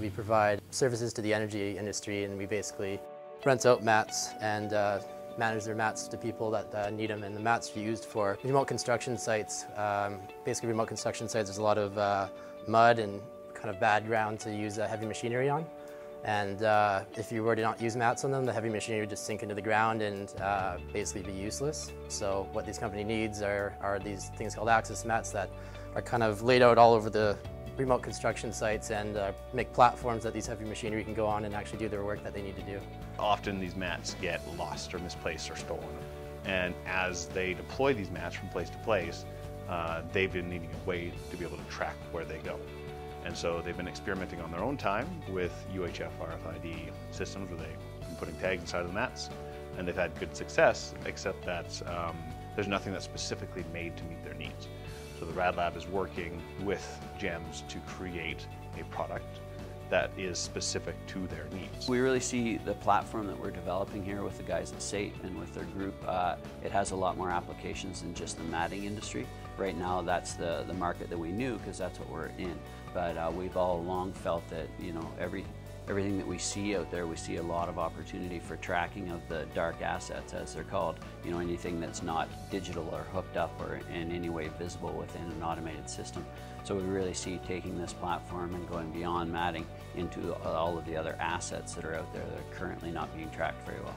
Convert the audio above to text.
we provide services to the energy industry and we basically rent out mats and uh, manage their mats to people that uh, need them and the mats are used for remote construction sites. Um, basically remote construction sites there's a lot of uh, mud and kind of bad ground to use heavy machinery on. And uh, if you were to not use mats on them, the heavy machinery would just sink into the ground and uh, basically be useless. So what this company needs are, are these things called access mats that are kind of laid out all over the remote construction sites and uh, make platforms that these heavy machinery can go on and actually do their work that they need to do. Often these mats get lost or misplaced or stolen. And as they deploy these mats from place to place, uh, they've been needing a way to be able to track where they go. And so they've been experimenting on their own time with UHF RFID systems where they've been putting tags inside of the mats and they've had good success, except that um, there's nothing that's specifically made to meet their needs. So the RADLab is working with GEMS to create a product that is specific to their needs. We really see the platform that we're developing here with the guys at SAIT and with their group, uh, it has a lot more applications than just the matting industry. Right now that's the, the market that we knew because that's what we're in. But uh, we've all along felt that, you know, every everything that we see out there, we see a lot of opportunity for tracking of the dark assets, as they're called. You know, anything that's not digital or hooked up or in any way visible within an automated system. So we really see taking this platform and going beyond matting into all of the other assets that are out there that are currently not being tracked very well.